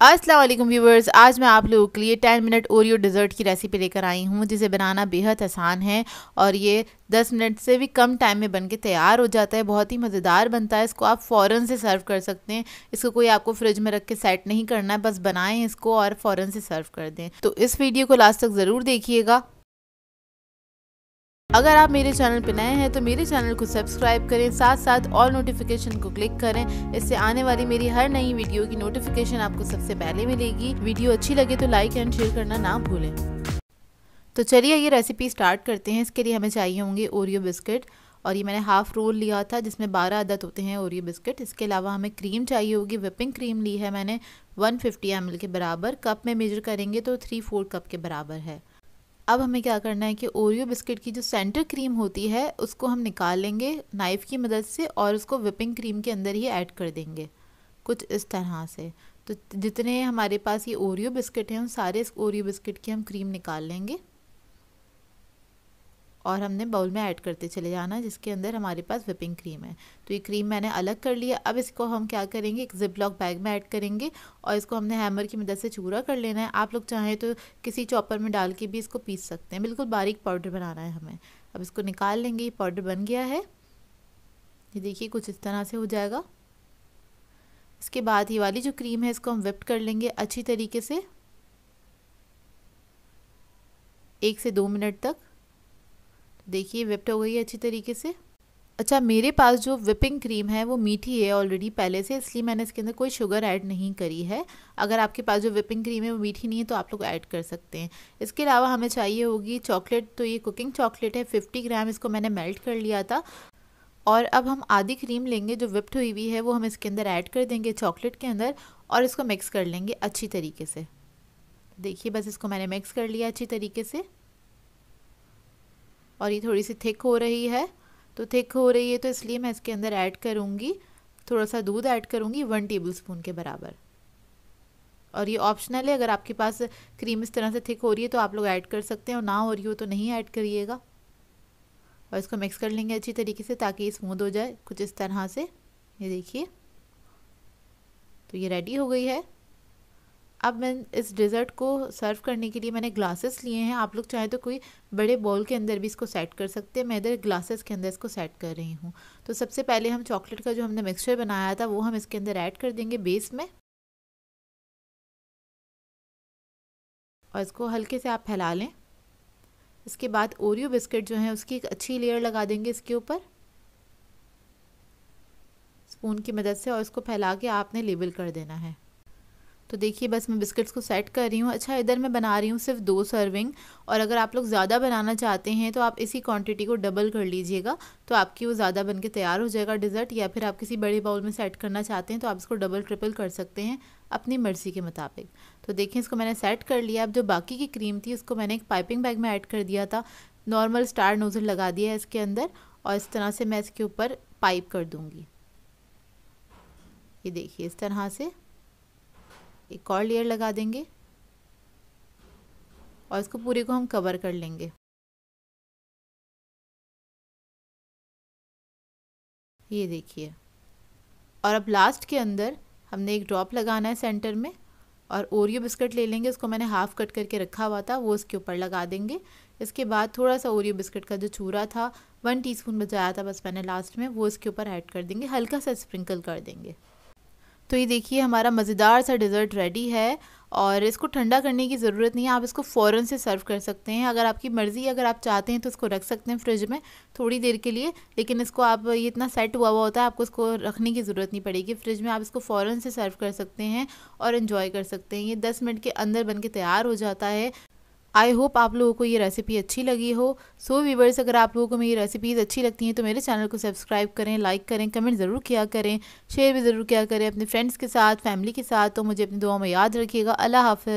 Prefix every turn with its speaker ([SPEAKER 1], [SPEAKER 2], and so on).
[SPEAKER 1] Aslam viewers आज मैं आप लोगों के लिए 10 मिनट ओरियो डिज़र्ट की रेसिपी लेकर आई हूँ, जिसे बनाना बेहद आसान है और ये 10 मिनट से भी कम टाइम में बन के तैयार हो जाता है, बहुत ही मज़ेदार बनता है, इसको आप फ़ौरन से सर्व कर सकते हैं। इसको कोई आपको फ्रिज में रख के सेट नहीं करना है, बस बनाएँ इसको और फ़ौरन से सर्व कर दें। तो इस वीडियो को लास्ट तक ज़रूर देखिएगा। अगर आप मेरे चैनल पर नए हैं तो मेरे चैनल को सब्सक्राइब करें साथ साथ ऑल नोटिफिकेशन को क्लिक करें। इससे आने वाली मेरी हर नई वीडियो की नोटिफिकेशन आपको सबसे पहले मिलेगी। वीडियो अच्छी लगे तो लाइक एंड शेयर करना ना भूलें। तो चलिए ये रेसिपी स्टार्ट करते हैं। इसके लिए हमें चाहिए होंगे ओरियो बिस्किट और ये मैंने हाफ़ रोल लिया था, जिसमें बारह अदद होते हैं ओरियो बिस्किट इसके अलावा हमें क्रीम चाहिए होगी। विपिंग क्रीम ली है मैंने। 150 फिफ्टी के बराबर। कप में मेजर करेंगे तो थ्री फोर कप के बराबर है। अब हमें क्या करना है कि ओरियो बिस्किट की जो सेंटर क्रीम होती है, उसको हम निकाल लेंगे नाइफ़ की मदद से और उसको विपिंग क्रीम के अंदर ही ऐड कर देंगे। कुछ इस तरह से। तो जितने हमारे पास ये ओरियो बिस्किट हैं, उन सारे इस ओरियो बिस्किट की हम क्रीम निकाल लेंगे। और हमने बाउल में ऐड करते चले जाना, जिसके अंदर हमारे पास विपिंग क्रीम है। तो ये क्रीम मैंने अलग कर लिया। अब इसको हम क्या करेंगे? एक जिप लॉक बैग में ऐड करेंगे और इसको हमने हैमर की मदद से चूरा कर लेना है। आप लोग चाहें तो किसी चॉपर में डाल के भी इसको पीस सकते हैं। बिल्कुल बारीक पाउडर बनाना है हमें। अब इसको निकाल लेंगे। ये पाउडर बन गया है। ये देखिए, कुछ इस तरह से हो जाएगा। इसके बाद ये वाली जो क्रीम है, इसको हम विप्ट कर लेंगे अच्छी तरीके से। एक से दो मिनट तक। देखिए विप्ट हो गई है अच्छी तरीके से। अच्छा मेरे पास जो विपिंग क्रीम है, वो मीठी है ऑलरेडी पहले से, इसलिए मैंने इसके अंदर कोई शुगर ऐड नहीं करी है। अगर आपके पास जो विपिंग क्रीम है, वो मीठी नहीं है तो आप लोग ऐड कर सकते हैं। इसके अलावा हमें चाहिए होगी चॉकलेट तो ये कुकिंग चॉकलेट है 50 ग्राम इसको मैंने मेल्ट कर लिया था। और अब हम आधी क्रीम लेंगे, जो विप्ट हुई हुई है, वो हम इसके अंदर ऐड कर देंगे चॉकलेट के अंदर और इसको मिक्स कर लेंगे अच्छी तरीके से। देखिए, बस इसको मैंने मिक्स कर लिया अच्छी तरीके से। और ये थोड़ी सी थिक हो रही है। तो थिक हो रही है तो इसलिए मैं इसके अंदर ऐड करूँगी। थोड़ा सा दूध ऐड करूँगी वन टेबल स्पून के बराबर। और ये ऑप्शनल है, अगर आपके पास क्रीम इस तरह से थिक हो रही है तो आप लोग ऐड कर सकते हैं, और ना हो रही हो तो नहीं ऐड करिएगा। और इसको मिक्स कर लेंगे अच्छी तरीके से ताकि ये स्मूद हो जाए कुछ इस तरह से। ये देखिए। तो ये रेडी हो गई है। अब मैं इस डिज़र्ट को सर्व करने के लिए मैंने ग्लासेस लिए हैं। आप लोग चाहें तो कोई बड़े बॉल के अंदर भी इसको सेट कर सकते हैं। मैं इधर ग्लासेस के अंदर इसको सेट कर रही हूँ। तो सबसे पहले हम चॉकलेट का जो हमने मिक्सचर बनाया था, वो हम इसके अंदर ऐड कर देंगे बेस में। और इसको हल्के से आप फैला लें। इसके बाद ओरियो बिस्किट जो है, उसकी एक अच्छी लेयर लगा देंगे इसके ऊपर। स्पून की मदद से और इसको फैला के आपने लेबल कर देना है। तो देखिए, बस मैं बिस्किट्स को सेट कर रही हूँ। अच्छा इधर मैं बना रही हूँ सिर्फ़ दो सर्विंग और अगर आप लोग ज़्यादा बनाना चाहते हैं तो आप इसी क्वांटिटी को डबल कर लीजिएगा तो आपकी वो ज़्यादा बन के तैयार हो जाएगा डिज़र्ट या फिर आप किसी बड़े बाउल में सेट करना चाहते हैं तो आप इसको डबल, ट्रिपल कर सकते हैं अपनी मर्ज़ी के मुताबिक। तो देखिए, इसको मैंने सेट कर लिया। अब जो बाकी की क्रीम थी, उसको मैंने एक पाइपिंग बैग में ऐड कर दिया था। नॉर्मल स्टार नोज़ल लगा दिया है इसके अंदर और इस तरह से मैं इसके ऊपर पाइप कर दूँगी। ये देखिए, इस तरह से एक और लेयर लगा देंगे और इसको पूरे को हम कवर कर लेंगे। ये देखिए। और अब लास्ट के अंदर हमने एक ड्रॉप लगाना है सेंटर में और ओरियो बिस्किट ले लेंगे उसको मैंने हाफ़ कट करके रखा हुआ था, वो इसके ऊपर लगा देंगे। इसके बाद थोड़ा सा ओरियो बिस्किट का जो चूरा था वन टीस्पून बचाया था बस मैंने लास्ट में, वो इसके ऊपर ऐड कर देंगे, हल्का सा स्प्रिंकल कर देंगे। तो ये देखिए, हमारा मज़ेदार सा डिज़र्ट रेडी है और इसको ठंडा करने की ज़रूरत नहीं है। आप इसको फ़ौरन से सर्व कर सकते हैं। अगर आपकी मर्ज़ी, अगर आप चाहते हैं तो इसको रख सकते हैं फ्रिज में थोड़ी देर के लिए, लेकिन इसको आप, ये इतना सेट हुआ हुआ होता है, आपको इसको रखने की ज़रूरत नहीं पड़ेगी। फ्रिज में आप इसको फ़ौरन से सर्व कर सकते हैं और इन्जॉय कर सकते हैं। ये दस मिनट के अंदर बन के तैयार हो जाता है। आई होप आप लोगों को ये रेसिपी अच्छी लगी हो। सो so, व्यूवर्स अगर आप लोगों को मेरी रेसिपीज़ अच्छी लगती हैं तो मेरे चैनल को सब्सक्राइब करें लाइक करें कमेंट ज़रूर किया करें। शेयर भी ज़रूर किया करें अपने फ्रेंड्स के साथ फैमिली के साथ तो मुझे अपनी दुआ में याद रखिएगा। अल्लाह हाफ़